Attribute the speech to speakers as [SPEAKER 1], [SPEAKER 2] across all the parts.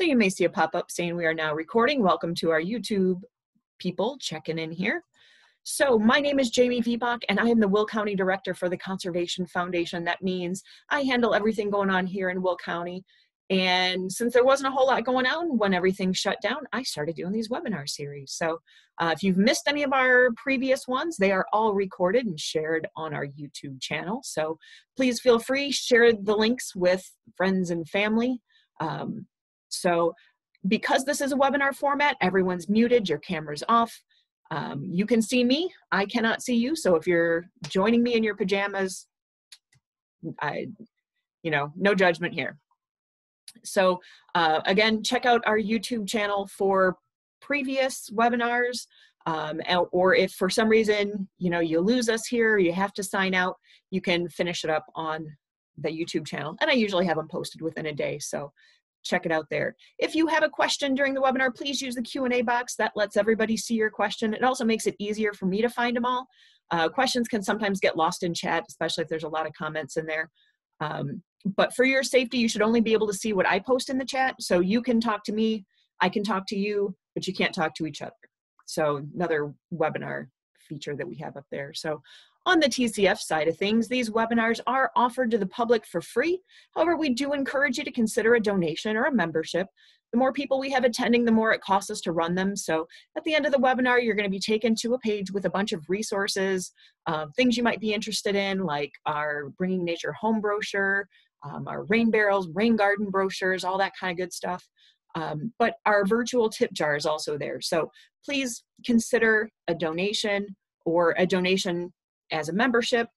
[SPEAKER 1] So you may see a pop-up saying we are now recording. Welcome to our YouTube people checking in here. So my name is Jamie Vibach and I am the Will County Director for the Conservation Foundation. That means I handle everything going on here in Will County. And since there wasn't a whole lot going on when everything shut down, I started doing these webinar series. So uh, if you've missed any of our previous ones, they are all recorded and shared on our YouTube channel. So please feel free, share the links with friends and family. Um, so because this is a webinar format, everyone's muted, your camera's off. Um, you can see me, I cannot see you. So if you're joining me in your pajamas, I, you know, no judgment here. So uh, again, check out our YouTube channel for previous webinars. Um, or if for some reason, you know, you lose us here, you have to sign out, you can finish it up on the YouTube channel. And I usually have them posted within a day. So check it out there. If you have a question during the webinar, please use the Q&A box. That lets everybody see your question. It also makes it easier for me to find them all. Uh, questions can sometimes get lost in chat, especially if there's a lot of comments in there. Um, but for your safety, you should only be able to see what I post in the chat. So you can talk to me, I can talk to you, but you can't talk to each other. So another webinar feature that we have up there. So on the TCF side of things, these webinars are offered to the public for free. However, we do encourage you to consider a donation or a membership. The more people we have attending, the more it costs us to run them. So at the end of the webinar, you're going to be taken to a page with a bunch of resources, uh, things you might be interested in, like our Bringing Nature Home brochure, um, our rain barrels, rain garden brochures, all that kind of good stuff. Um, but our virtual tip jar is also there. So please consider a donation or a donation as a membership.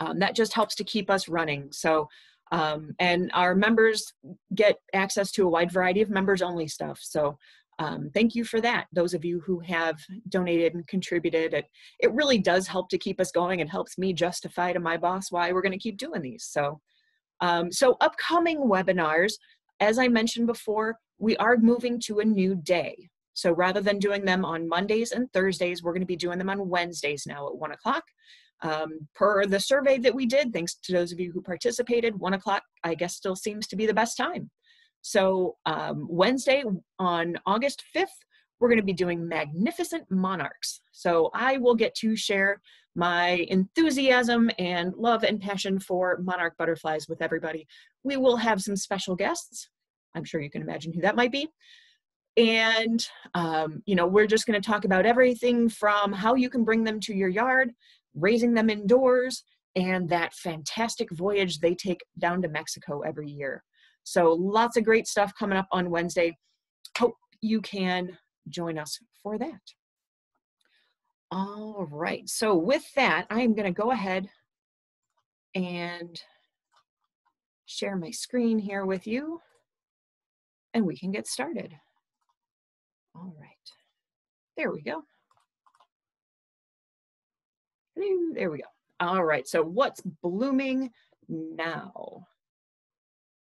[SPEAKER 1] Um, that just helps to keep us running. So, um, and our members get access to a wide variety of members only stuff. So, um, thank you for that. Those of you who have donated and contributed, it, it really does help to keep us going and helps me justify to my boss why we're going to keep doing these. So, um, so upcoming webinars, as I mentioned before, we are moving to a new day. So rather than doing them on Mondays and Thursdays, we're going to be doing them on Wednesdays now at one o'clock. Um, per the survey that we did, thanks to those of you who participated, one o'clock, I guess, still seems to be the best time. So um, Wednesday on August 5th, we're going to be doing Magnificent Monarchs. So I will get to share my enthusiasm and love and passion for monarch butterflies with everybody. We will have some special guests. I'm sure you can imagine who that might be. And, um, you know, we're just going to talk about everything from how you can bring them to your yard, raising them indoors, and that fantastic voyage they take down to Mexico every year. So lots of great stuff coming up on Wednesday. Hope you can join us for that. All right, so with that, I'm going to go ahead and share my screen here with you, and we can get started. All right. There we go. There we go. All right. So what's blooming now?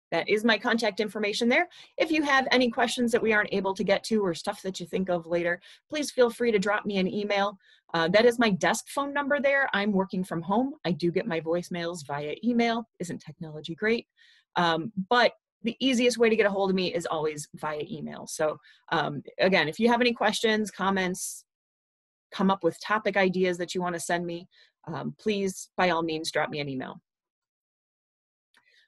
[SPEAKER 1] That is my contact information there. If you have any questions that we aren't able to get to or stuff that you think of later, please feel free to drop me an email. Uh, that is my desk phone number there. I'm working from home. I do get my voicemails via email. Isn't technology great? Um, but the easiest way to get a hold of me is always via email. So um, again, if you have any questions, comments, come up with topic ideas that you want to send me, um, please, by all means, drop me an email.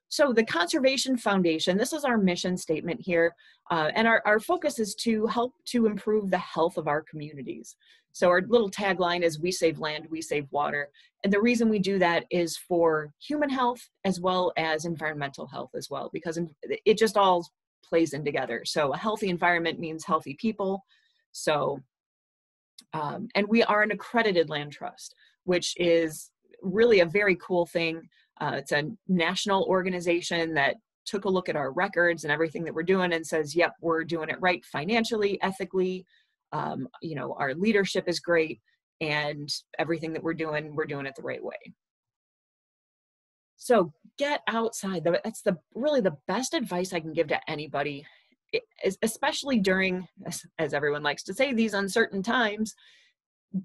[SPEAKER 1] So the Conservation Foundation, this is our mission statement here, uh, and our, our focus is to help to improve the health of our communities. So our little tagline is we save land, we save water. And the reason we do that is for human health as well as environmental health as well, because it just all plays in together. So a healthy environment means healthy people. So, um, and we are an accredited land trust, which is really a very cool thing uh, it's a national organization that took a look at our records and everything that we're doing and says, yep, we're doing it right financially, ethically. Um, you know, our leadership is great and everything that we're doing, we're doing it the right way. So get outside. That's the really the best advice I can give to anybody, especially during, as everyone likes to say, these uncertain times.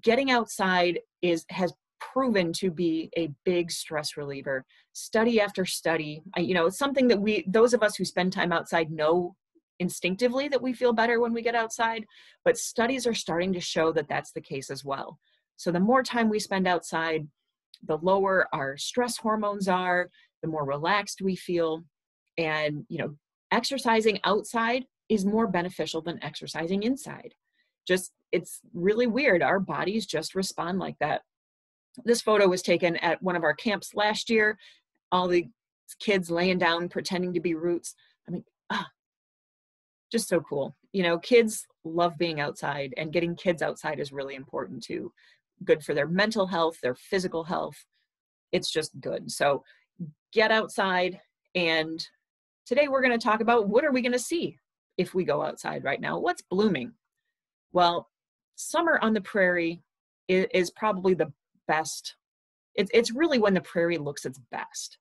[SPEAKER 1] Getting outside is has proven to be a big stress reliever study after study I, you know it's something that we those of us who spend time outside know instinctively that we feel better when we get outside, but studies are starting to show that that's the case as well. So the more time we spend outside, the lower our stress hormones are, the more relaxed we feel. And, you know, exercising outside is more beneficial than exercising inside. Just, it's really weird. Our bodies just respond like that. This photo was taken at one of our camps last year. All the kids laying down, pretending to be roots. I mean, ah, just so cool. You know, kids love being outside, and getting kids outside is really important too. Good for their mental health, their physical health. It's just good. So get outside. And today we're going to talk about what are we going to see if we go outside right now? What's blooming? Well, summer on the prairie is, is probably the best. It's, it's really when the prairie looks its best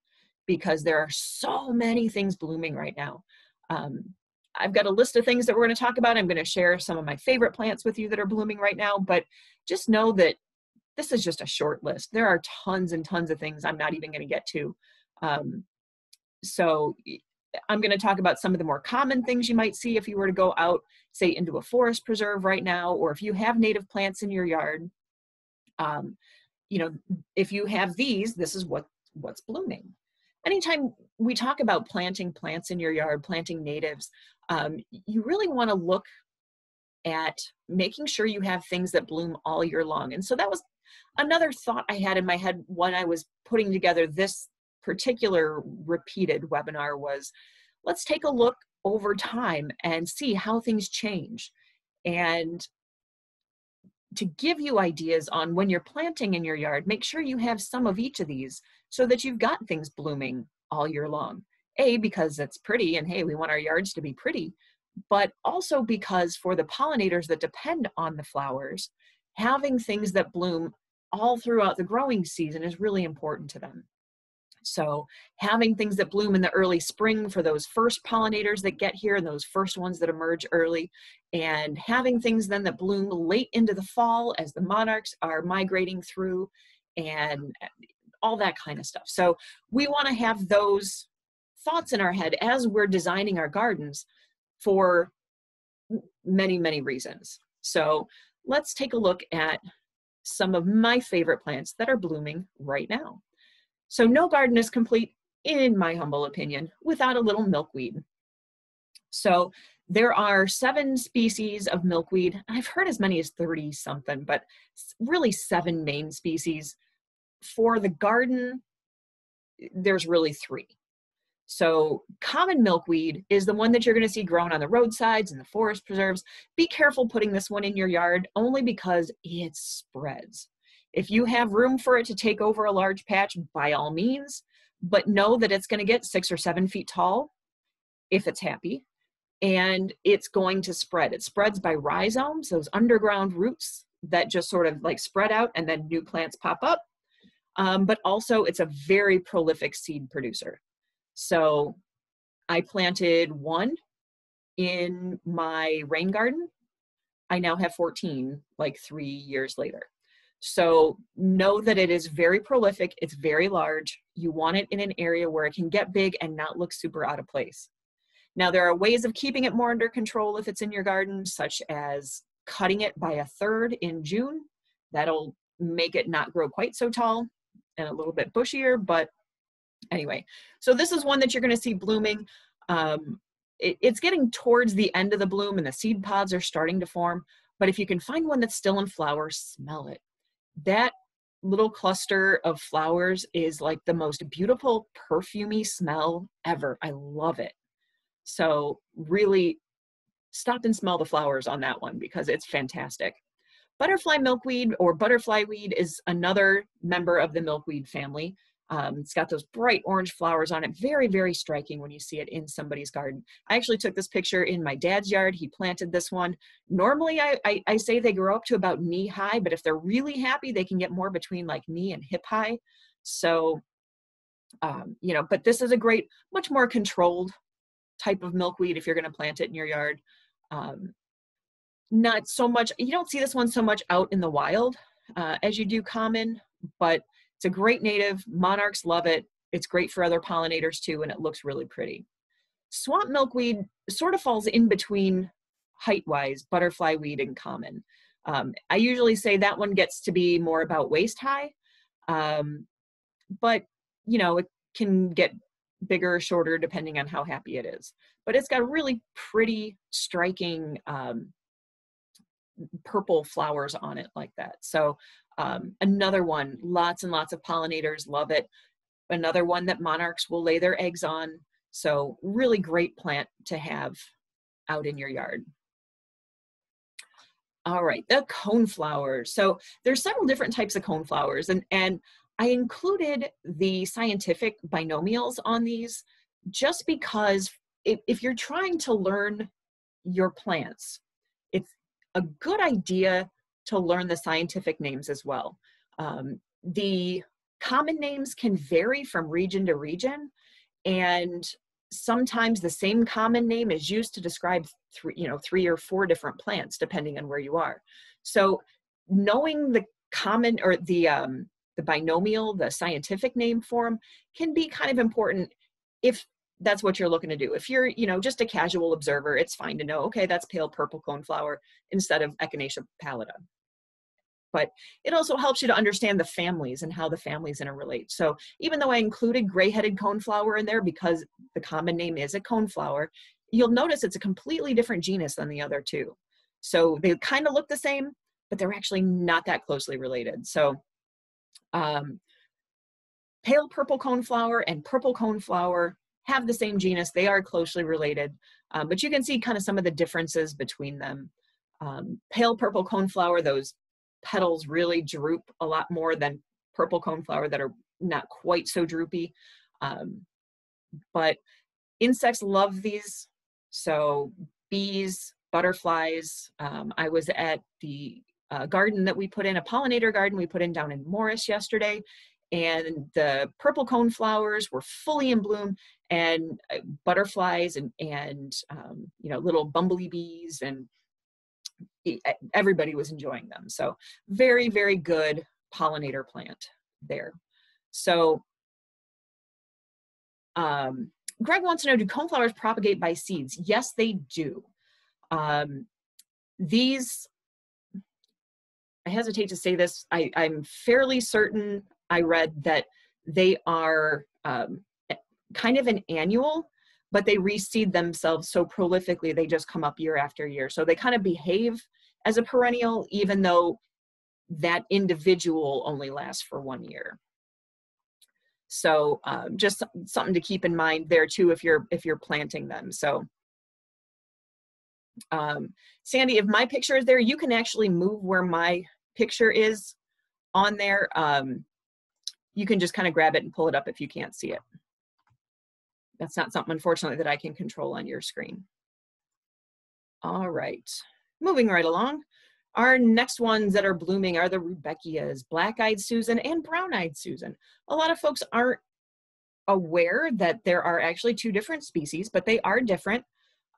[SPEAKER 1] because there are so many things blooming right now. Um, I've got a list of things that we're going to talk about. I'm going to share some of my favorite plants with you that are blooming right now, but just know that this is just a short list. There are tons and tons of things I'm not even going to get to. Um, so I'm going to talk about some of the more common things you might see if you were to go out, say, into a forest preserve right now, or if you have native plants in your yard. Um, you know, if you have these, this is what what's blooming anytime we talk about planting plants in your yard, planting natives, um, you really want to look at making sure you have things that bloom all year long. And so that was another thought I had in my head when I was putting together this particular repeated webinar was let's take a look over time and see how things change. And to give you ideas on when you're planting in your yard, make sure you have some of each of these so that you've got things blooming all year long. A, because it's pretty, and hey, we want our yards to be pretty, but also because for the pollinators that depend on the flowers, having things that bloom all throughout the growing season is really important to them. So having things that bloom in the early spring for those first pollinators that get here and those first ones that emerge early, and having things then that bloom late into the fall as the monarchs are migrating through and uh, all that kind of stuff. So we want to have those thoughts in our head as we're designing our gardens for many, many reasons. So let's take a look at some of my favorite plants that are blooming right now. So no garden is complete, in my humble opinion, without a little milkweed. So there are seven species of milkweed. I've heard as many as 30 something, but really seven main species. For the garden, there's really three. So common milkweed is the one that you're going to see grown on the roadsides and the forest preserves. Be careful putting this one in your yard only because it spreads. If you have room for it to take over a large patch, by all means, but know that it's going to get six or seven feet tall if it's happy. And it's going to spread. It spreads by rhizomes, those underground roots that just sort of like spread out and then new plants pop up. Um, but also, it's a very prolific seed producer. So I planted one in my rain garden. I now have 14, like three years later. So know that it is very prolific, it's very large. You want it in an area where it can get big and not look super out of place. Now, there are ways of keeping it more under control if it's in your garden, such as cutting it by a third in June. That'll make it not grow quite so tall and a little bit bushier, but anyway. So this is one that you're gonna see blooming. Um, it, it's getting towards the end of the bloom and the seed pods are starting to form, but if you can find one that's still in flower, smell it that little cluster of flowers is like the most beautiful perfumy smell ever. I love it. So really stop and smell the flowers on that one because it's fantastic. Butterfly milkweed or butterfly weed is another member of the milkweed family. Um, it's got those bright orange flowers on it. Very, very striking when you see it in somebody's garden. I actually took this picture in my dad's yard. He planted this one. Normally, I, I, I say they grow up to about knee high, but if they're really happy, they can get more between like knee and hip high. So, um, you know, but this is a great, much more controlled type of milkweed if you're going to plant it in your yard. Um, not so much, you don't see this one so much out in the wild uh, as you do common, but it's a great native. Monarchs love it. It's great for other pollinators too, and it looks really pretty. swamp milkweed sort of falls in between height-wise butterfly weed and common. Um, I usually say that one gets to be more about waist high, um, but you know it can get bigger or shorter depending on how happy it is. But it's got really pretty, striking um, purple flowers on it like that. So um, another one, lots and lots of pollinators love it. Another one that monarchs will lay their eggs on. So really great plant to have out in your yard. All right, the cone flowers. So there's several different types of cone flowers and, and I included the scientific binomials on these just because if, if you're trying to learn your plants, it's a good idea to learn the scientific names as well. Um, the common names can vary from region to region, and sometimes the same common name is used to describe three, you know, three or four different plants, depending on where you are. So knowing the common or the um, the binomial, the scientific name form, can be kind of important if that's what you're looking to do. If you're, you know, just a casual observer, it's fine to know, okay, that's pale purple coneflower instead of Echinacea pallida. But it also helps you to understand the families and how the families interrelate. So even though I included gray-headed coneflower in there because the common name is a coneflower, you'll notice it's a completely different genus than the other two. So they kind of look the same, but they're actually not that closely related. So um, pale purple coneflower and purple coneflower have the same genus. They are closely related, um, but you can see kind of some of the differences between them. Um, pale purple coneflower, those petals really droop a lot more than purple coneflower that are not quite so droopy. Um, but insects love these. So bees, butterflies. Um, I was at the uh, garden that we put in, a pollinator garden we put in down in Morris yesterday. And the purple cone flowers were fully in bloom and uh, butterflies and, and um, you know, little bumblebee bees and everybody was enjoying them. So very, very good pollinator plant there. So um, Greg wants to know, do coneflowers propagate by seeds? Yes, they do. Um, these I hesitate to say this, I, I'm fairly certain I read that they are um, kind of an annual, but they reseed themselves so prolifically they just come up year after year. So they kind of behave as a perennial, even though that individual only lasts for one year. So um, just something to keep in mind there too if you're if you're planting them. So um, Sandy, if my picture is there, you can actually move where my picture is on there. Um, you can just kind of grab it and pull it up if you can't see it. That's not something, unfortunately, that I can control on your screen. All right, moving right along. Our next ones that are blooming are the Rudbeckias, Black-Eyed Susan, and Brown-Eyed Susan. A lot of folks aren't aware that there are actually two different species, but they are different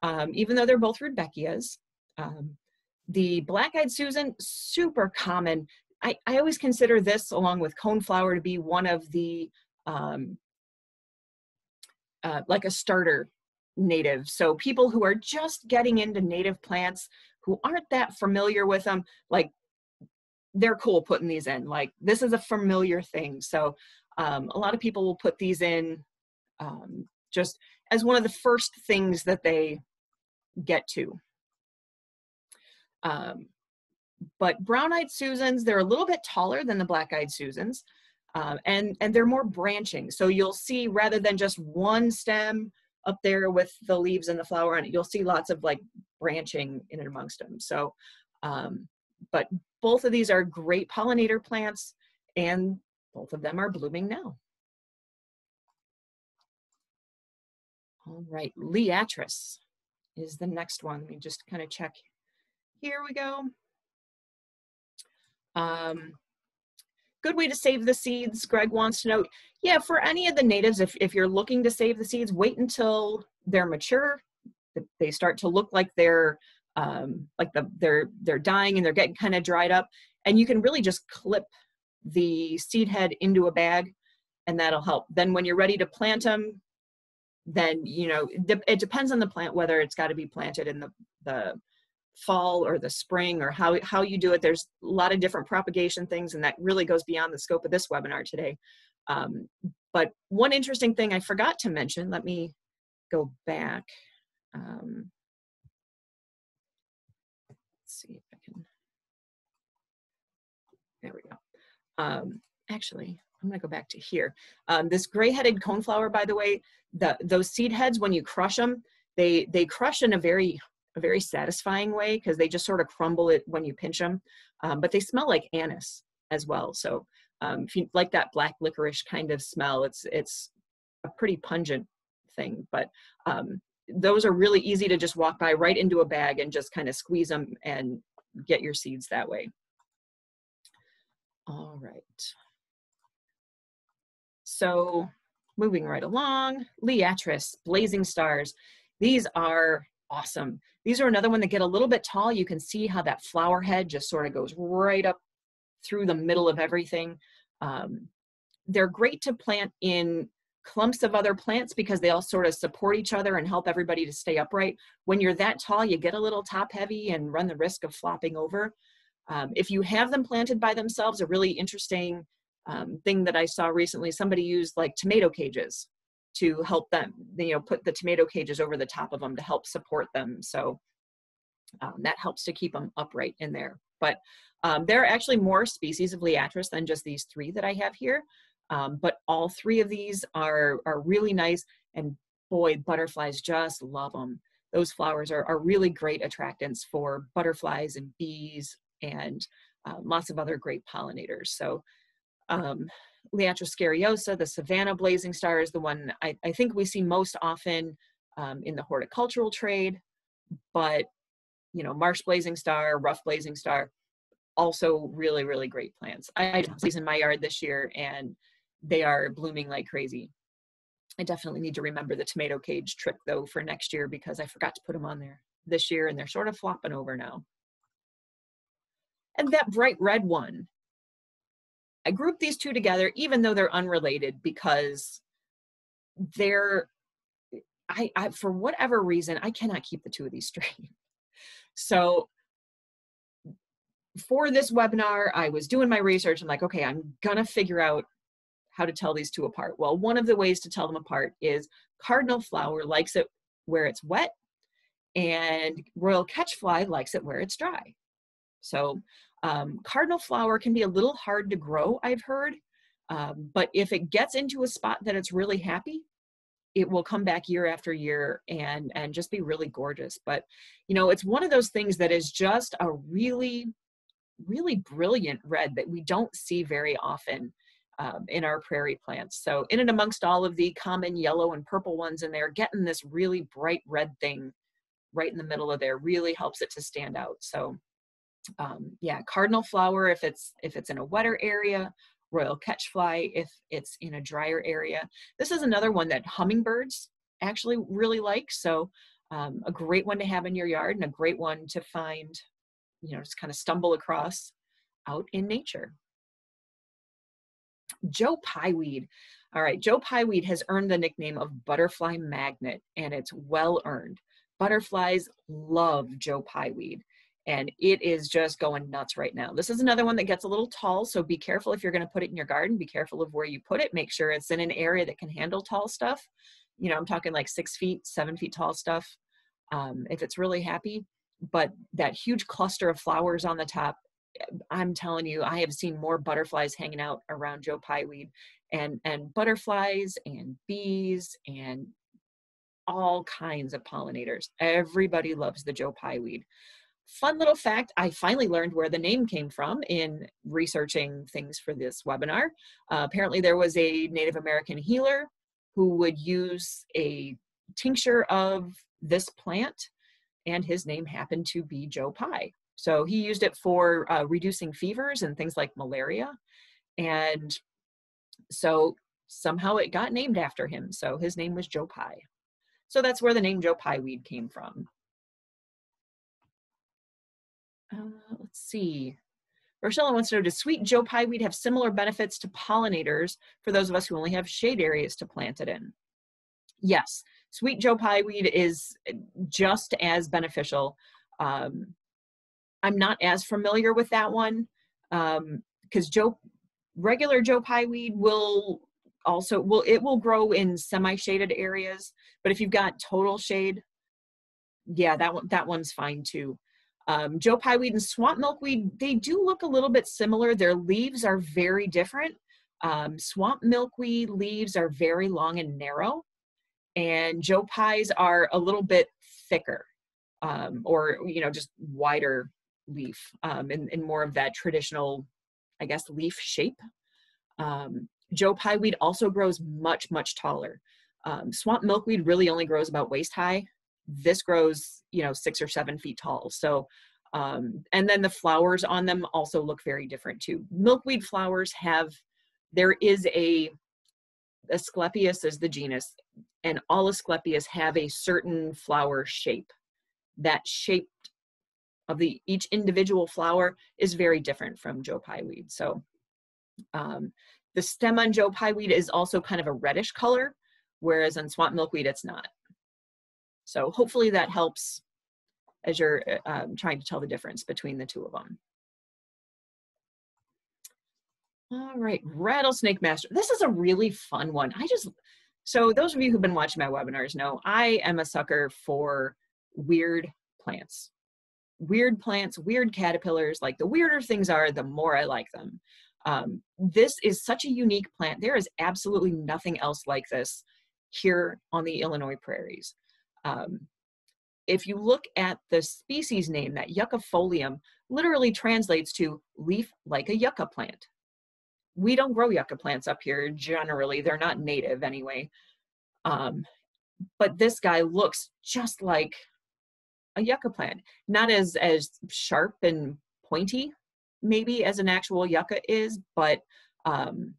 [SPEAKER 1] um, even though they're both Rudbeckias. Um, the black-eyed Susan, super common. I, I always consider this, along with coneflower, to be one of the, um, uh, like a starter native. So people who are just getting into native plants, who aren't that familiar with them, like they're cool putting these in. Like this is a familiar thing. So um, a lot of people will put these in um, just as one of the first things that they get to. Um, but brown-eyed Susans, they're a little bit taller than the black-eyed Susans, um, and, and they're more branching. So you'll see rather than just one stem up there with the leaves and the flower on it, you'll see lots of like branching in and amongst them. So, um, but both of these are great pollinator plants and both of them are blooming now. All right, Liatris is the next one. Let me just kind of check. Here we go. Um, good way to save the seeds. Greg wants to know, yeah, for any of the natives, if, if you're looking to save the seeds, wait until they're mature. They start to look like they're um, like the, they're they're dying and they're getting kind of dried up, and you can really just clip the seed head into a bag, and that'll help. Then when you're ready to plant them, then you know it depends on the plant whether it's got to be planted in the the fall or the spring or how how you do it. There's a lot of different propagation things and that really goes beyond the scope of this webinar today. Um, but one interesting thing i forgot to mention let me go back um, let's see if i can there we go. Um, actually I'm gonna go back to here. Um, this gray-headed coneflower, by the way, the, those seed heads, when you crush them, they, they crush in a very, a very satisfying way because they just sort of crumble it when you pinch them. Um, but they smell like anise as well. So um, if you like that black licorice kind of smell, it's, it's a pretty pungent thing. But um, those are really easy to just walk by right into a bag and just kind of squeeze them and get your seeds that way. All right. So moving right along, Liatris, Blazing Stars. These are awesome. These are another one that get a little bit tall. You can see how that flower head just sort of goes right up through the middle of everything. Um, they're great to plant in clumps of other plants because they all sort of support each other and help everybody to stay upright. When you're that tall, you get a little top heavy and run the risk of flopping over. Um, if you have them planted by themselves, a really interesting um, thing that I saw recently, somebody used like tomato cages to help them, you know, put the tomato cages over the top of them to help support them. So um, that helps to keep them upright in there. But um, there are actually more species of Liatris than just these three that I have here. Um, but all three of these are, are really nice and boy, butterflies just love them. Those flowers are, are really great attractants for butterflies and bees and uh, lots of other great pollinators. So um, Liatris scariosa, the Savannah blazing star is the one I, I think we see most often um, in the horticultural trade, but you know, marsh blazing star, rough blazing star, also really, really great plants. I had these in my yard this year and they are blooming like crazy. I definitely need to remember the tomato cage trick though for next year because I forgot to put them on there this year and they're sort of flopping over now. And that bright red one I group these two together, even though they're unrelated, because they're, I, I for whatever reason, I cannot keep the two of these straight. So for this webinar, I was doing my research. I'm like, okay, I'm gonna figure out how to tell these two apart. Well, one of the ways to tell them apart is cardinal flower likes it where it's wet, and royal catchfly likes it where it's dry. So um, cardinal flower can be a little hard to grow, I've heard, um, but if it gets into a spot that it's really happy, it will come back year after year and and just be really gorgeous. But you know, it's one of those things that is just a really, really brilliant red that we don't see very often. Um, in our prairie plants. So in and amongst all of the common yellow and purple ones in there, getting this really bright red thing right in the middle of there really helps it to stand out. So um, yeah, cardinal flower if it's if it's in a wetter area, royal catchfly if it's in a drier area. This is another one that hummingbirds actually really like. So um, a great one to have in your yard and a great one to find, you know, just kind of stumble across out in nature. Joe Pyeweed. All right, Joe Pyeweed has earned the nickname of butterfly magnet and it's well earned. Butterflies love Joe Pyeweed and it is just going nuts right now. This is another one that gets a little tall, so be careful if you're going to put it in your garden. Be careful of where you put it. Make sure it's in an area that can handle tall stuff. You know, I'm talking like six feet, seven feet tall stuff. Um, if it's really happy, but that huge cluster of flowers on the top, I'm telling you, I have seen more butterflies hanging out around Joe Pyeweed, and and butterflies and bees and all kinds of pollinators. Everybody loves the Joe Pyeweed fun little fact i finally learned where the name came from in researching things for this webinar. Uh, apparently there was a native american healer who would use a tincture of this plant and his name happened to be joe pye so he used it for uh, reducing fevers and things like malaria. And so somehow it got named after him. So his name was joe pye so that's where the name joe Pye weed came from uh, let's see. Rochella wants to know, does sweet Joe Pyeweed have similar benefits to pollinators for those of us who only have shade areas to plant it in? Yes. sweet Joe Pye weed is just as beneficial. Um, I'm not as familiar with that one because um, Joe regular Joe Pye weed will also will it will grow in semi-shaded areas, but if you've got total shade, yeah, that one that one's fine too. Um, Joe Pye weed and swamp milkweed, they do look a little bit similar. Their leaves are very different. Um, swamp milkweed leaves are very long and narrow, and Joe Pye's are a little bit thicker, um, or you know, just wider leaf, um, and, and more of that traditional, I guess, leaf shape. Um, Joe Pye weed also grows much, much taller. Um, swamp milkweed really only grows about waist high. This grows, you know, six or seven feet tall. So, um, and then the flowers on them also look very different too. Milkweed flowers have, there is a, Asclepias is the genus, and all Asclepias have a certain flower shape. That shape of the each individual flower is very different from Joe Pye weed. So um, the stem on Joe Pye weed is also kind of a reddish color, whereas on swamp milkweed it's not. So hopefully that helps as you're uh, um, trying to tell the difference between the two of them. All right, Rattlesnake Master. This is a really fun one. I just, so those of you who've been watching my webinars know I am a sucker for weird plants. Weird plants, weird caterpillars, like the weirder things are, the more I like them. Um, this is such a unique plant. There is absolutely nothing else like this here on the Illinois prairies. Um, if you look at the species name, that yuccafolium literally translates to leaf like a yucca plant. We don't grow yucca plants up here generally. They're not native anyway. Um, but this guy looks just like a yucca plant. Not as, as sharp and pointy maybe as an actual yucca is, but um,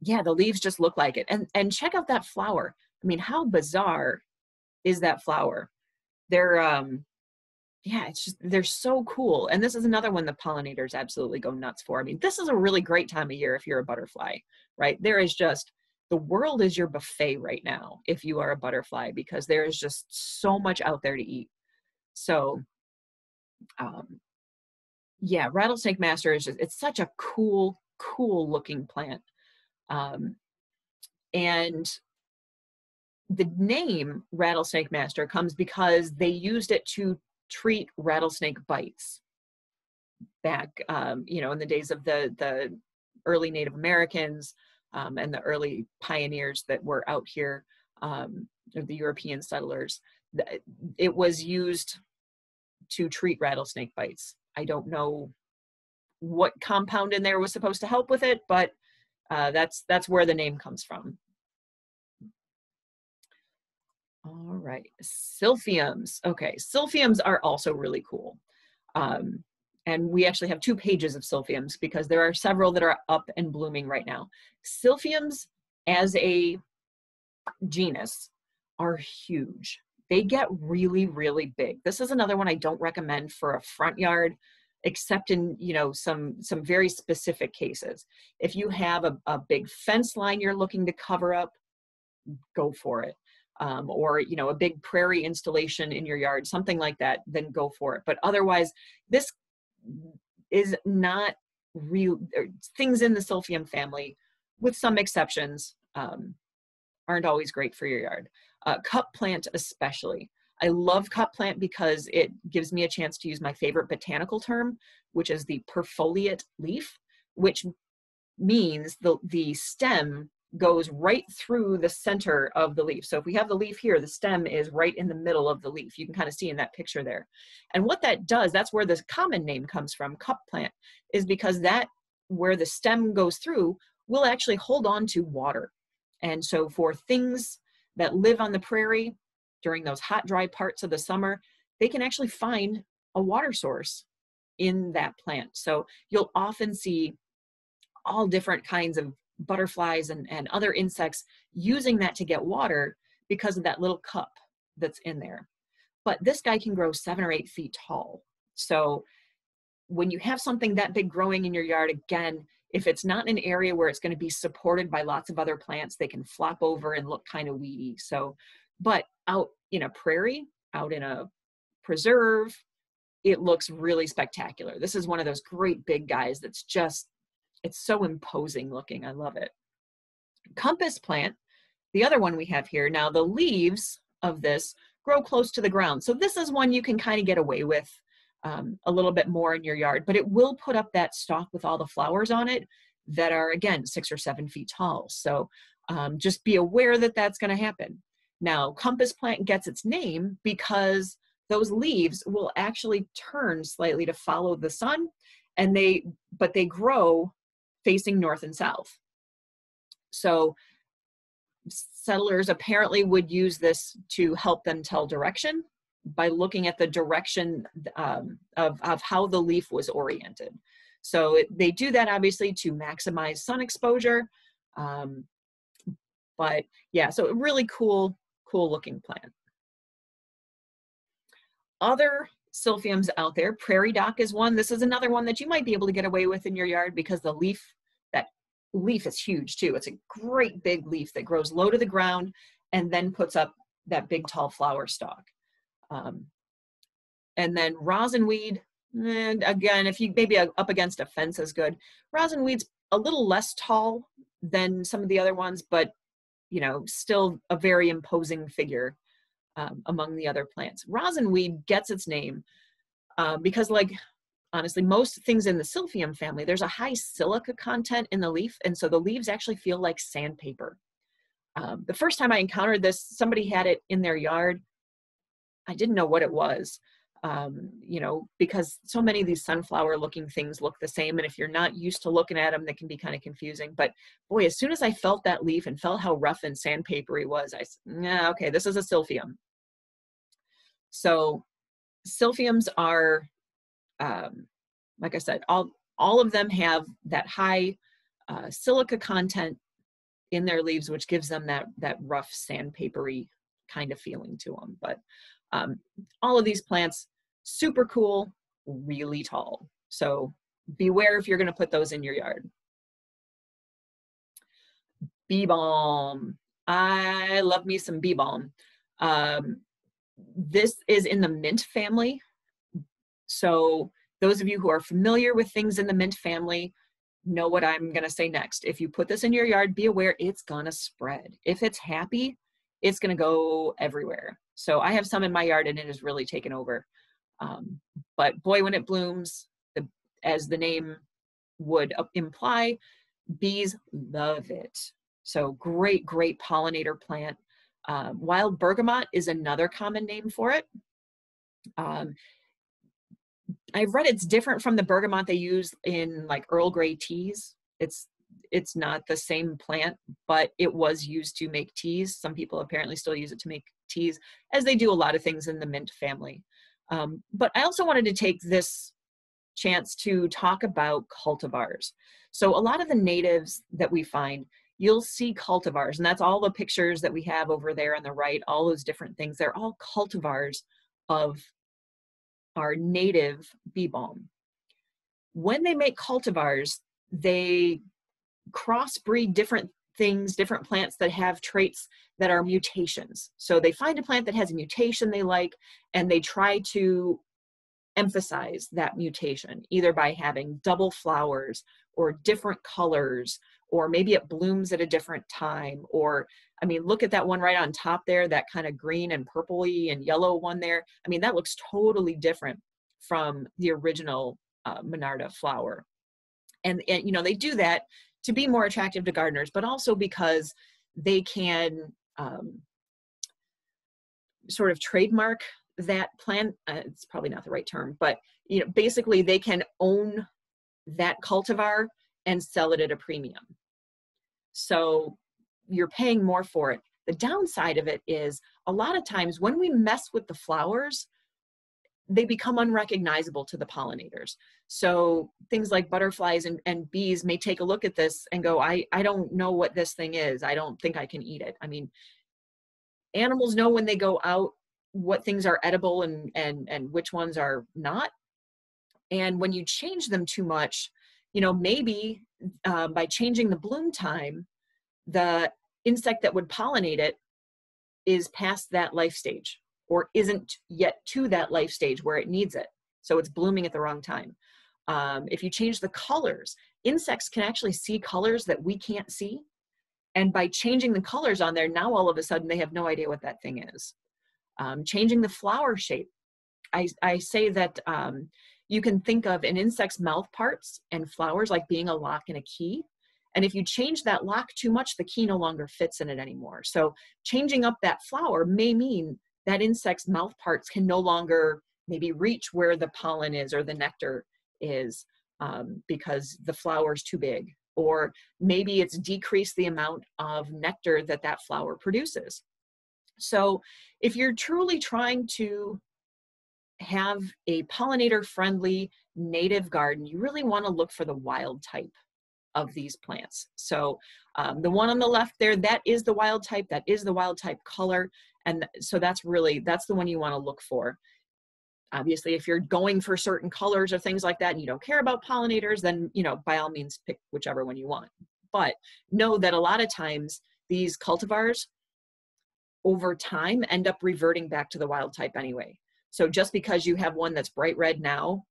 [SPEAKER 1] yeah, the leaves just look like it. And and check out that flower. I mean, how bizarre is that flower? They're um, yeah, it's just they're so cool. And this is another one the pollinators absolutely go nuts for. I mean, this is a really great time of year if you're a butterfly, right? There is just the world is your buffet right now if you are a butterfly because there is just so much out there to eat. So um, yeah, rattlesnake master is just, it's such a cool, cool looking plant. Um, and the name rattlesnake master comes because they used it to treat rattlesnake bites back, um, you know, in the days of the, the early Native Americans um, and the early pioneers that were out here, um, the European settlers. It was used to treat rattlesnake bites. I don't know what compound in there was supposed to help with it, but uh, that's that's where the name comes from. All right, silphiums. Okay, silphiums are also really cool. Um, and we actually have two pages of silphiums because there are several that are up and blooming right now. Silphiums as a genus are huge they get really, really big. This is another one I don't recommend for a front yard, except in, you know, some, some very specific cases. If you have a, a big fence line you're looking to cover up, go for it. Um, or, you know, a big prairie installation in your yard, something like that, then go for it. But otherwise, this is not real, things in the Silphium family, with some exceptions, um, aren't always great for your yard uh, cup plant especially. I love cup plant because it gives me a chance to use my favorite botanical term, which is the perfoliate leaf, which means the, the stem goes right through the center of the leaf. So if we have the leaf here, the stem is right in the middle of the leaf. You can kind of see in that picture there. And what that does, that's where the common name comes from, cup plant, is because that where the stem goes through will actually hold on to water. And so for things that live on the prairie during those hot, dry parts of the summer, they can actually find a water source in that plant. So you'll often see all different kinds of butterflies and, and other insects using that to get water because of that little cup that's in there. But this guy can grow seven or eight feet tall. So when you have something that big growing in your yard, again, if it's not an area where it's going to be supported by lots of other plants, they can flop over and look kind of weedy. So But out in a prairie, out in a preserve, it looks really spectacular. This is one of those great big guys that's just, it's so imposing looking. I love it. Compass plant, the other one we have here. Now the leaves of this grow close to the ground. So this is one you can kind of get away with um, a little bit more in your yard, but it will put up that stalk with all the flowers on it that are again six or seven feet tall. So um, just be aware that that's going to happen. Now, compass plant gets its name because those leaves will actually turn slightly to follow the sun and they but they grow facing north and south. So settlers apparently would use this to help them tell direction by looking at the direction um, of, of how the leaf was oriented. So it, they do that obviously to maximize sun exposure um, but yeah so really cool cool looking plant. Other silphiums out there. Prairie dock is one. This is another one that you might be able to get away with in your yard because the leaf, that leaf is huge too. It's a great big leaf that grows low to the ground and then puts up that big tall flower stalk. Um, and then rosinweed, and again, if you maybe up against a fence is good. Rosinweed's a little less tall than some of the other ones, but you know, still a very imposing figure um, among the other plants. Rosinweed gets its name uh, because, like, honestly, most things in the Silphium family, there's a high silica content in the leaf, and so the leaves actually feel like sandpaper. Um, the first time I encountered this, somebody had it in their yard. I didn't know what it was, um, you know, because so many of these sunflower looking things look the same. And if you're not used to looking at them, they can be kind of confusing. But boy, as soon as I felt that leaf and felt how rough and sandpapery was, I said, yeah, okay, this is a silphium. So silphiums are, um, like I said, all, all of them have that high uh, silica content in their leaves, which gives them that, that rough sandpapery kind of feeling to them. But um, all of these plants, super cool, really tall. So beware if you're gonna put those in your yard. Bee balm. I love me some bee balm. Um, this is in the mint family. So those of you who are familiar with things in the mint family know what I'm going to say next. If you put this in your yard, be aware it's going to spread. If it's happy, it's going to go everywhere. So I have some in my yard and it has really taken over. Um, but boy, when it blooms, the, as the name would imply, bees love it. So great, great pollinator plant. Um, wild bergamot is another common name for it. Um, I've read it's different from the bergamot they use in like Earl Grey teas. It's it's not the same plant, but it was used to make teas. Some people apparently still use it to make teas, as they do a lot of things in the mint family. Um, but I also wanted to take this chance to talk about cultivars. So a lot of the natives that we find, you'll see cultivars, and that's all the pictures that we have over there on the right, all those different things. They're all cultivars of our native bee balm. When they make cultivars, they crossbreed different things, different plants that have traits that are mutations. So they find a plant that has a mutation they like, and they try to emphasize that mutation, either by having double flowers or different colors or maybe it blooms at a different time or i mean look at that one right on top there that kind of green and purpley and yellow one there i mean that looks totally different from the original uh, monarda flower and, and you know they do that to be more attractive to gardeners but also because they can um, sort of trademark that plant uh, it's probably not the right term but you know basically they can own that cultivar and sell it at a premium so you're paying more for it. The downside of it is a lot of times when we mess with the flowers, they become unrecognizable to the pollinators. So things like butterflies and, and bees may take a look at this and go, I, I don't know what this thing is. I don't think I can eat it. I mean, animals know when they go out what things are edible and, and, and which ones are not. And when you change them too much, you know, maybe uh, by changing the bloom time, the insect that would pollinate it is past that life stage or isn't yet to that life stage where it needs it. So it's blooming at the wrong time. Um, if you change the colors, insects can actually see colors that we can't see. And by changing the colors on there, now all of a sudden they have no idea what that thing is. Um, changing the flower shape. I, I say that um, you can think of an insect's mouth parts and flowers like being a lock and a key. And if you change that lock too much, the key no longer fits in it anymore. So changing up that flower may mean that insect's mouth parts can no longer maybe reach where the pollen is or the nectar is um, because the flower is too big. Or maybe it's decreased the amount of nectar that that flower produces. So if you're truly trying to have a pollinator friendly native garden, you really want to look for the wild type of these plants. So um, the one on the left there, that is the wild type, that is the wild type color. And so that's really, that's the one you want to look for. Obviously, if you're going for certain colors or things like that and you don't care about pollinators, then, you know, by all means pick whichever one you want. But know that a lot of times these cultivars over time end up reverting back to the wild type anyway. So just because you have one that's bright red now,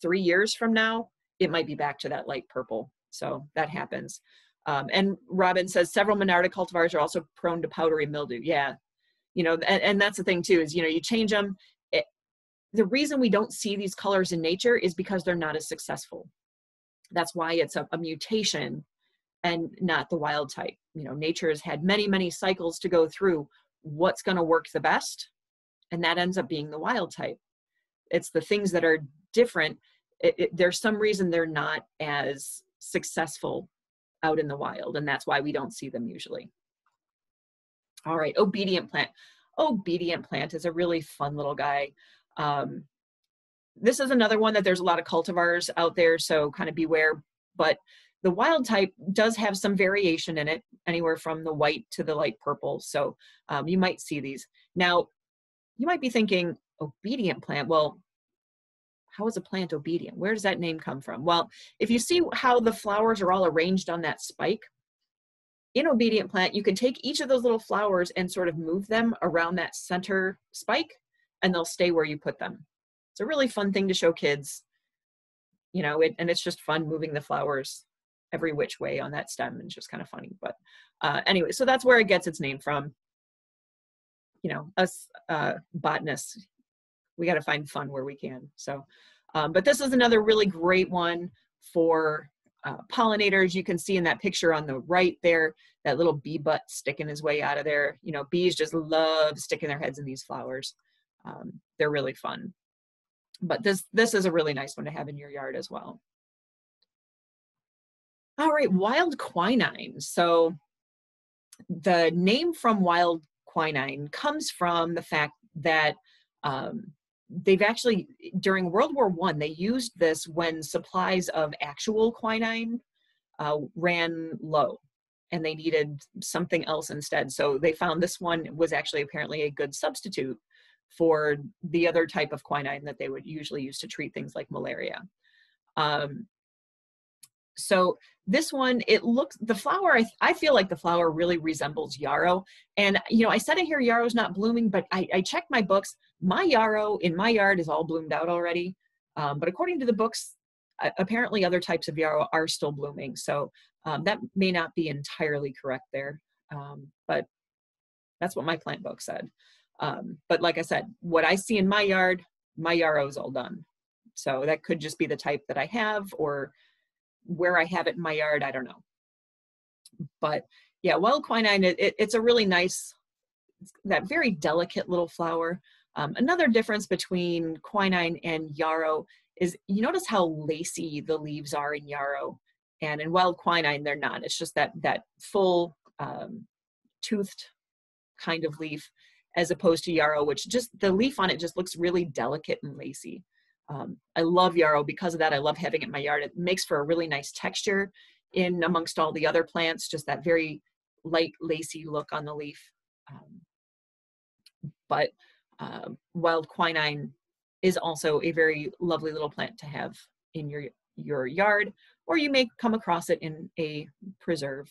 [SPEAKER 1] three years from now, it might be back to that light purple. So that happens. Um, and Robin says several Monarda cultivars are also prone to powdery mildew. Yeah, you know, and, and that's the thing too is you know you change them. It, the reason we don't see these colors in nature is because they're not as successful. That's why it's a, a mutation and not the wild type. You know, nature has had many many cycles to go through. What's going to work the best? and that ends up being the wild type it's the things that are different it, it, there's some reason they're not as successful out in the wild and that's why we don't see them usually. All right obedient plant. Obedient plant is a really fun little guy. Um, this is another one that there's a lot of cultivars out there so kind of beware but the wild type does have some variation in it anywhere from the white to the light purple so um, you might see these. Now you might be thinking, obedient plant. Well, how is a plant obedient? Where does that name come from? Well, if you see how the flowers are all arranged on that spike, in obedient plant, you can take each of those little flowers and sort of move them around that center spike and they'll stay where you put them. It's a really fun thing to show kids, you know, it, and it's just fun moving the flowers every which way on that stem and it's just kind of funny. But uh, anyway, so that's where it gets its name from you know us uh, botanists we got to find fun where we can so um, but this is another really great one for uh, pollinators. You can see in that picture on the right there that little bee butt sticking his way out of there. You know bees just love sticking their heads in these flowers. Um, they're really fun. But this this is a really nice one to have in your yard as well. All right wild quinine. So the name from wild quinine comes from the fact that um, they've actually during World War One they used this when supplies of actual quinine uh, ran low and they needed something else instead. So they found this one was actually apparently a good substitute for the other type of quinine that they would usually use to treat things like malaria. Um, so this one, it looks, the flower, I, I feel like the flower really resembles yarrow. And, you know, I said it here, yarrow's not blooming, but I, I checked my books. My yarrow in my yard is all bloomed out already. Um, but according to the books, apparently other types of yarrow are still blooming. So um, that may not be entirely correct there. Um, but that's what my plant book said. Um, but like I said, what I see in my yard, my yarrow is all done. So that could just be the type that I have or where I have it in my yard, I don't know. But yeah, wild quinine, it, it, it's a really nice, that very delicate little flower. Um, another difference between quinine and yarrow is you notice how lacy the leaves are in yarrow and in wild quinine they're not it's just that that full um, toothed kind of leaf as opposed to yarrow which just the leaf on it just looks really delicate and lacy um, I love yarrow because of that. I love having it in my yard. It makes for a really nice texture in amongst all the other plants, just that very light, lacy look on the leaf. Um, but uh, wild quinine is also a very lovely little plant to have in your, your yard, or you may come across it in a preserve.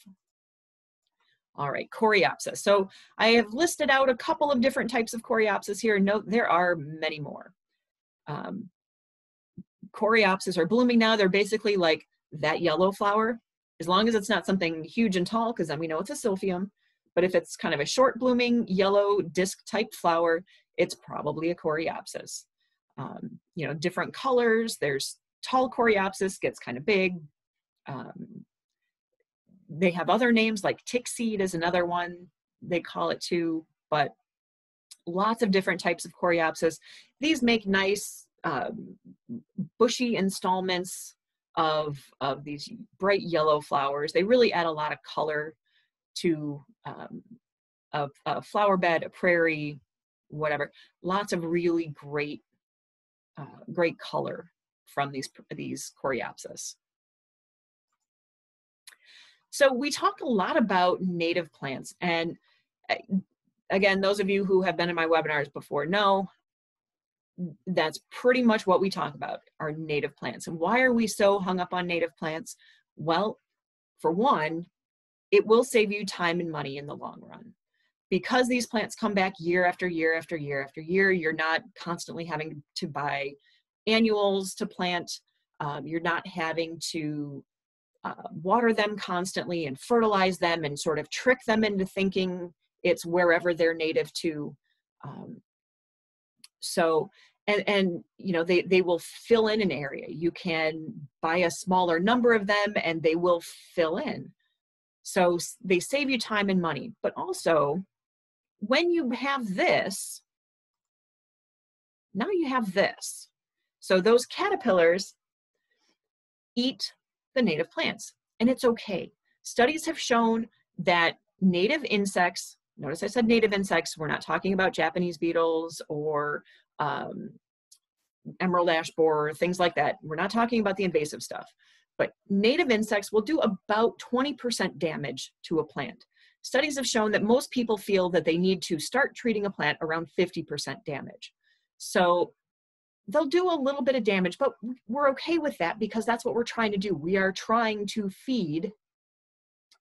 [SPEAKER 1] All right, coreopsis. So I have listed out a couple of different types of coreopsis here. Note there are many more. Um, coreopsis are blooming now. They're basically like that yellow flower, as long as it's not something huge and tall, because then we know it's a silphium. But if it's kind of a short blooming yellow disc type flower, it's probably a coreopsis. Um, you know, different colors. There's tall coreopsis, gets kind of big. Um, they have other names like tick seed is another one they call it too, but lots of different types of coreopsis. These make nice um, bushy installments of, of these bright yellow flowers. They really add a lot of color to um, a, a flower bed, a prairie, whatever. Lots of really great, uh, great color from these, these coreopsis. So we talk a lot about native plants and eh, again, those of you who have been in my webinars before know that's pretty much what we talk about are native plants. And why are we so hung up on native plants? Well, for one, it will save you time and money in the long run. Because these plants come back year after year after year after year, you're not constantly having to buy annuals to plant. Um, you're not having to uh, water them constantly and fertilize them and sort of trick them into thinking it's wherever they're native to. Um, so, and, and you know, they, they will fill in an area. You can buy a smaller number of them and they will fill in. So they save you time and money, but also when you have this, now you have this. So those caterpillars eat the native plants, and it's okay. Studies have shown that native insects, notice I said native insects, we're not talking about Japanese beetles or um, emerald ash borer, things like that. We're not talking about the invasive stuff. But native insects will do about 20% damage to a plant. Studies have shown that most people feel that they need to start treating a plant around 50% damage. So they'll do a little bit of damage, but we're okay with that because that's what we're trying to do. We are trying to feed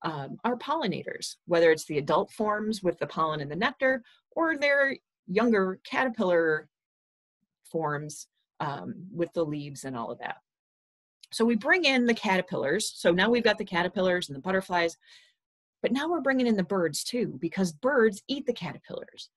[SPEAKER 1] um, our pollinators, whether it's the adult forms with the pollen and the nectar, or their younger caterpillar forms um, with the leaves and all of that. So we bring in the caterpillars. So now we've got the caterpillars and the butterflies, but now we're bringing in the birds too, because birds eat the caterpillars.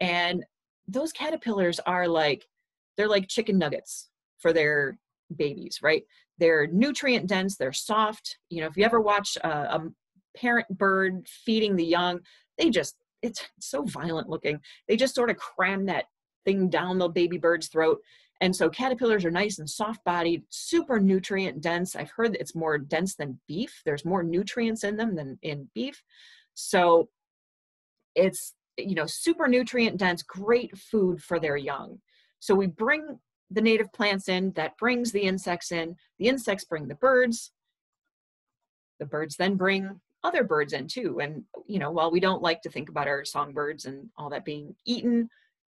[SPEAKER 1] And those caterpillars are like they're like chicken nuggets for their babies, right? They're nutrient dense, they're soft. You know, if you ever watch a, a parent bird feeding the young, they just, it's so violent looking. They just sort of cram that thing down the baby bird's throat. And so caterpillars are nice and soft bodied, super nutrient dense. I've heard that it's more dense than beef. There's more nutrients in them than in beef. So it's, you know, super nutrient dense, great food for their young. So we bring the native plants in, that brings the insects in, the insects bring the birds, the birds then bring other birds in too. And, you know, while we don't like to think about our songbirds and all that being eaten,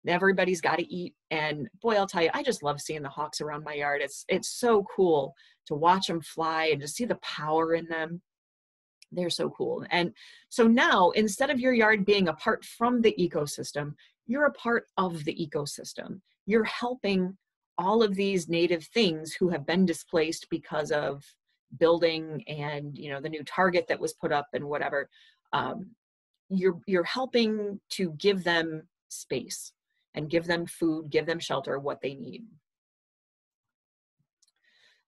[SPEAKER 1] everybody's got to eat. And boy, I'll tell you, I just love seeing the hawks around my yard. It's, it's so cool to watch them fly and to see the power in them. They're so cool. And so now, instead of your yard being apart from the ecosystem, you're a part of the ecosystem you're helping all of these native things who have been displaced because of building and you know the new target that was put up and whatever um, you're you're helping to give them space and give them food give them shelter what they need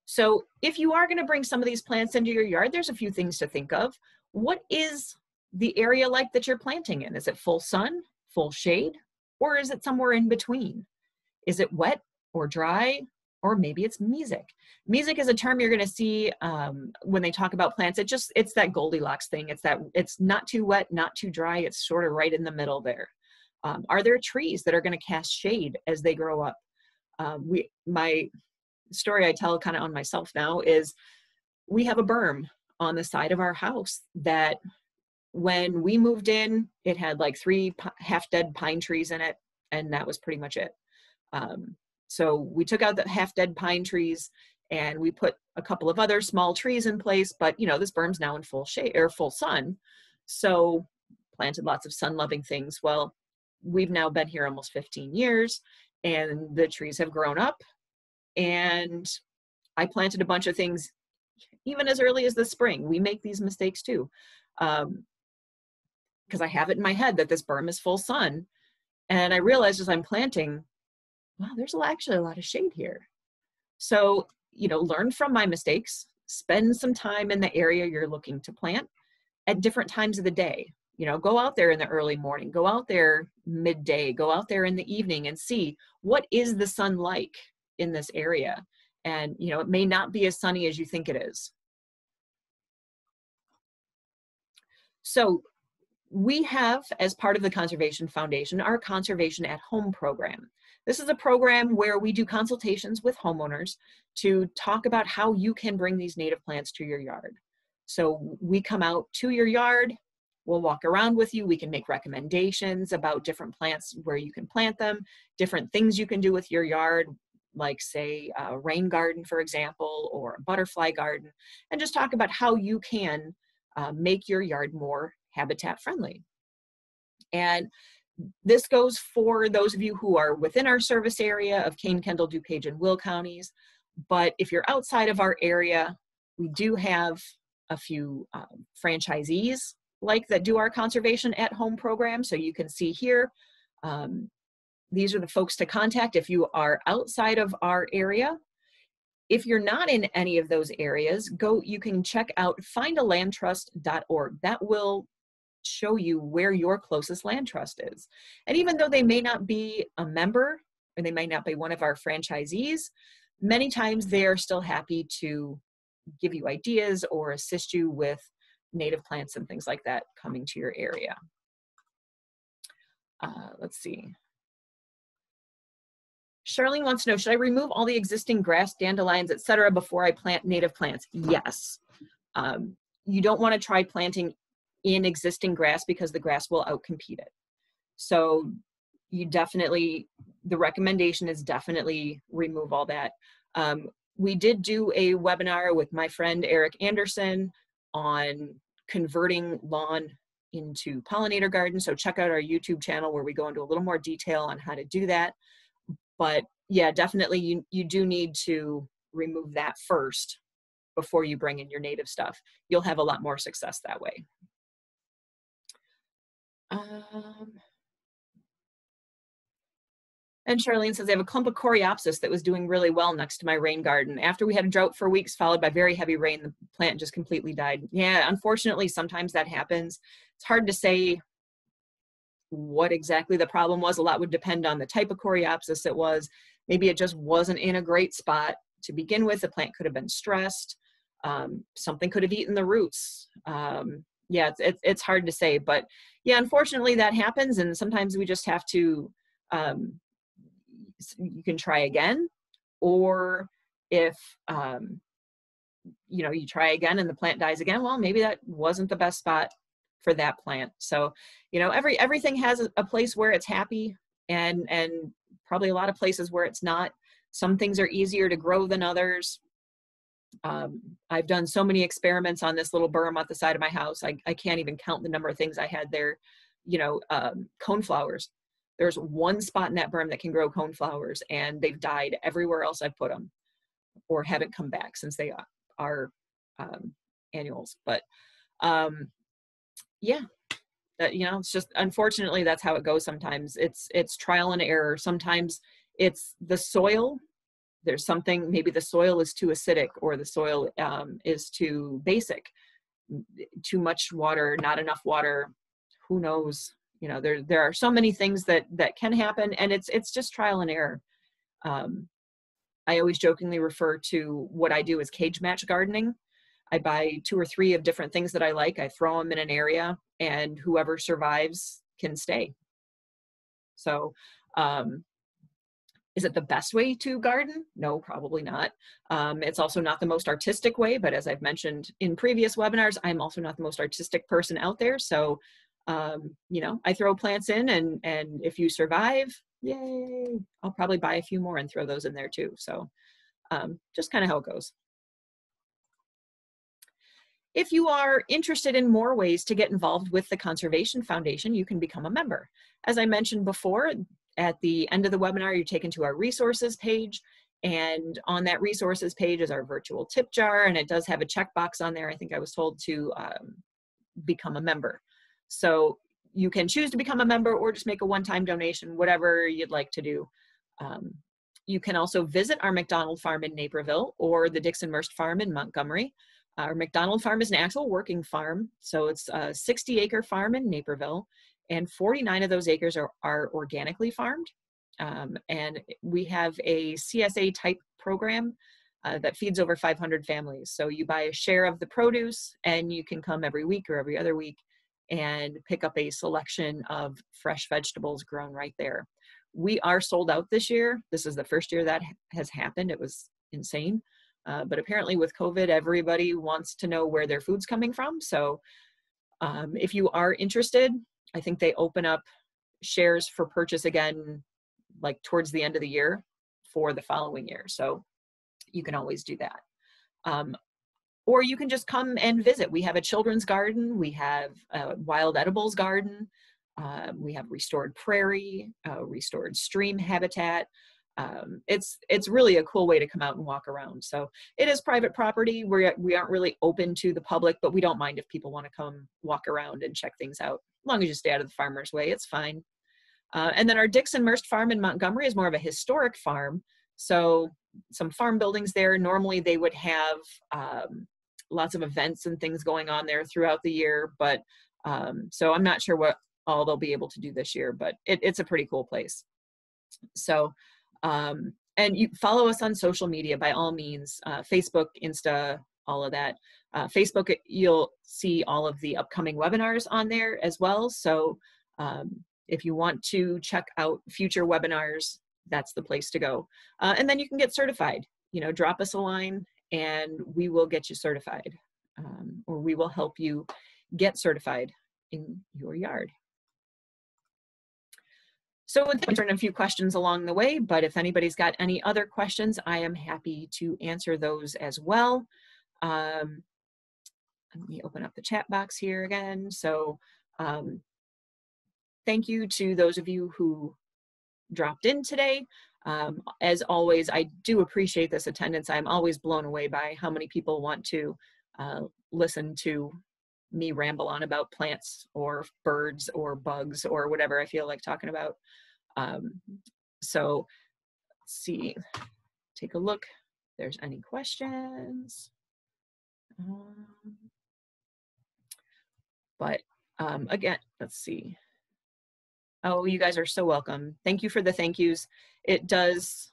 [SPEAKER 1] so if you are going to bring some of these plants into your yard there's a few things to think of what is the area like that you're planting in is it full sun full shade or is it somewhere in between is it wet or dry? Or maybe it's mesic. Mesic is a term you're going to see um, when they talk about plants. It just it's that Goldilocks thing. It's that it's not too wet, not too dry. It's sort of right in the middle there. Um, are there trees that are going to cast shade as they grow up? Um, we my story I tell kind of on myself now is we have a berm on the side of our house that when we moved in, it had like three half dead pine trees in it, and that was pretty much it. Um, so we took out the half dead pine trees and we put a couple of other small trees in place, but you know, this berm's now in full shade or full sun. So planted lots of sun loving things. Well, we've now been here almost 15 years and the trees have grown up and I planted a bunch of things even as early as the spring. We make these mistakes too. Um, because I have it in my head that this berm is full sun. And I realized as I'm planting, wow, there's actually a lot of shade here. So, you know, learn from my mistakes, spend some time in the area you're looking to plant at different times of the day. You know, go out there in the early morning, go out there midday, go out there in the evening and see what is the sun like in this area. And, you know, it may not be as sunny as you think it is. So we have, as part of the Conservation Foundation, our Conservation at Home program. This is a program where we do consultations with homeowners to talk about how you can bring these native plants to your yard. So we come out to your yard, we'll walk around with you, we can make recommendations about different plants, where you can plant them, different things you can do with your yard, like say a rain garden, for example, or a butterfly garden, and just talk about how you can uh, make your yard more habitat friendly. And this goes for those of you who are within our service area of Kane, Kendall, DuPage, and Will counties. But if you're outside of our area, we do have a few um, franchisees like that do our conservation at home program. So you can see here, um, these are the folks to contact if you are outside of our area. If you're not in any of those areas, go, you can check out findalandtrust.org. That will show you where your closest land trust is. And even though they may not be a member or they might not be one of our franchisees, many times they are still happy to give you ideas or assist you with native plants and things like that coming to your area. Uh, let's see. Charlene wants to know, should I remove all the existing grass, dandelions, etc., before I plant native plants? Yes. Um, you don't want to try planting in existing grass because the grass will outcompete it. So you definitely, the recommendation is definitely remove all that. Um, we did do a webinar with my friend Eric Anderson on converting lawn into pollinator gardens. So check out our YouTube channel where we go into a little more detail on how to do that. But yeah, definitely you, you do need to remove that first before you bring in your native stuff. You'll have a lot more success that way. Um, and Charlene says, I have a clump of coreopsis that was doing really well next to my rain garden. After we had a drought for weeks, followed by very heavy rain, the plant just completely died. Yeah, unfortunately, sometimes that happens. It's hard to say what exactly the problem was. A lot would depend on the type of coreopsis it was. Maybe it just wasn't in a great spot to begin with. The plant could have been stressed. Um, something could have eaten the roots. Um, yeah, it's, it's, hard to say, but yeah, unfortunately that happens. And sometimes we just have to, um, you can try again, or if, um, you know, you try again and the plant dies again, well, maybe that wasn't the best spot for that plant. So, you know, every, everything has a, place where it's happy and, and probably a lot of places where it's not. Some things are easier to grow than others um, I've done so many experiments on this little berm at the side of my house. I, I can't even count the number of things I had there. You know, um, cone flowers. There's one spot in that berm that can grow cone flowers, and they've died everywhere else I've put them, or haven't come back since they are um, annuals. But um, yeah, that you know, it's just unfortunately that's how it goes. Sometimes it's it's trial and error. Sometimes it's the soil there's something maybe the soil is too acidic or the soil um, is too basic too much water not enough water who knows you know there there are so many things that that can happen and it's it's just trial and error um, i always jokingly refer to what i do as cage match gardening i buy two or three of different things that i like i throw them in an area and whoever survives can stay so um, is it the best way to garden? No, probably not. Um, it's also not the most artistic way, but as I've mentioned in previous webinars, I'm also not the most artistic person out there. So, um, you know, I throw plants in and, and if you survive, yay, I'll probably buy a few more and throw those in there too. So um, just kind of how it goes. if you are interested in more ways to get involved with the Conservation Foundation, you can become a member. As I mentioned before, at the end of the webinar, you're taken to our resources page. And on that resources page is our virtual tip jar, and it does have a checkbox on there. I think I was told to um, become a member. So you can choose to become a member or just make a one-time donation, whatever you'd like to do. Um, you can also visit our McDonald farm in Naperville or the Dickson Murst farm in Montgomery. Our McDonald farm is an actual working farm. So it's a 60 acre farm in Naperville and 49 of those acres are, are organically farmed. Um, and we have a CSA type program uh, that feeds over 500 families. So you buy a share of the produce and you can come every week or every other week and pick up a selection of fresh vegetables grown right there. We are sold out this year. This is the first year that has happened. It was insane. Uh, but apparently, with COVID, everybody wants to know where their food's coming from. So, um, if you are interested, I think they open up shares for purchase again, like towards the end of the year for the following year. So, you can always do that. Um, or you can just come and visit. We have a children's garden, we have a wild edibles garden, uh, we have restored prairie, uh, restored stream habitat. Um, it's it's really a cool way to come out and walk around. So it is private property. We we aren't really open to the public, but we don't mind if people want to come walk around and check things out. As long as you stay out of the farmer's way, it's fine. Uh, and then our Dickson Murst farm in Montgomery is more of a historic farm. So some farm buildings there. Normally they would have um, lots of events and things going on there throughout the year. But um, so I'm not sure what all they'll be able to do this year, but it, it's a pretty cool place. So, um, and you follow us on social media by all means uh, Facebook, Insta, all of that. Uh, Facebook, you'll see all of the upcoming webinars on there as well. So, um, if you want to check out future webinars, that's the place to go. Uh, and then you can get certified. You know, drop us a line and we will get you certified um, or we will help you get certified in your yard. So we'll answer a few questions along the way, but if anybody's got any other questions, I am happy to answer those as well. Um, let me open up the chat box here again. So um, thank you to those of you who dropped in today. Um, as always, I do appreciate this attendance. I'm always blown away by how many people want to uh, listen to me ramble on about plants or birds or bugs or whatever I feel like talking about. Um, so let's see, take a look. There's any questions. Um, but um, again, let's see. Oh, you guys are so welcome. Thank you for the thank yous. It does,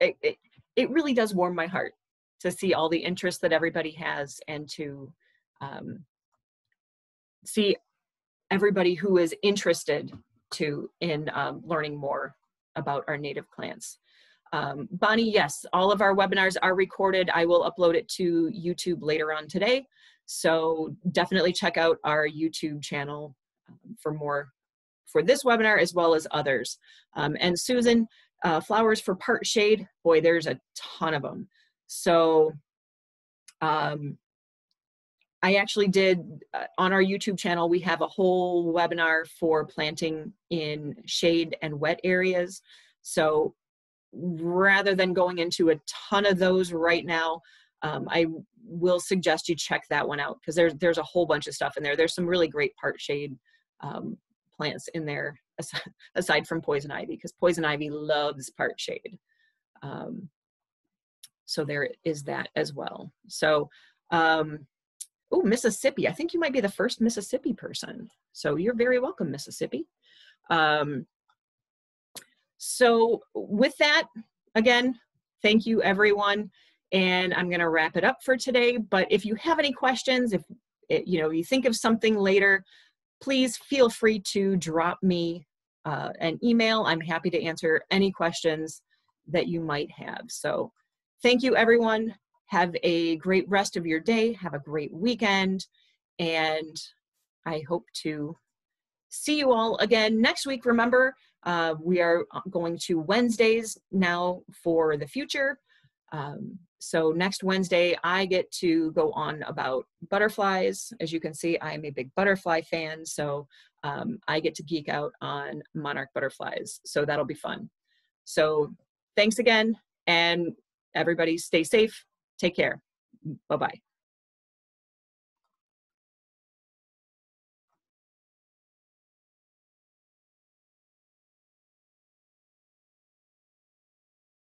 [SPEAKER 1] it, it, it really does warm my heart to see all the interest that everybody has and to um, see everybody who is interested to in um, learning more about our native plants. Um, Bonnie, yes, all of our webinars are recorded. I will upload it to YouTube later on today. So definitely check out our YouTube channel um, for more for this webinar as well as others. Um, and Susan, uh, flowers for part shade, boy, there's a ton of them. So um, I actually did uh, on our YouTube channel, we have a whole webinar for planting in shade and wet areas. So rather than going into a ton of those right now, um, I will suggest you check that one out because there's there's a whole bunch of stuff in there. There's some really great part shade um, plants in there aside from poison ivy because poison ivy loves part shade. Um, so there is that as well. So, um, oh, Mississippi. I think you might be the first Mississippi person. So you're very welcome, Mississippi. Um, so with that, again, thank you everyone. And I'm gonna wrap it up for today. But if you have any questions, if it, you know you think of something later, please feel free to drop me uh, an email. I'm happy to answer any questions that you might have. So thank you, everyone. Have a great rest of your day. Have a great weekend. And I hope to see you all again next week. Remember, uh, we are going to Wednesdays now for the future. Um, so next Wednesday, I get to go on about butterflies. As you can see, I'm a big butterfly fan, so um, I get to geek out on monarch butterflies. So that'll be fun. So thanks again, and everybody stay safe. Take care. Bye bye.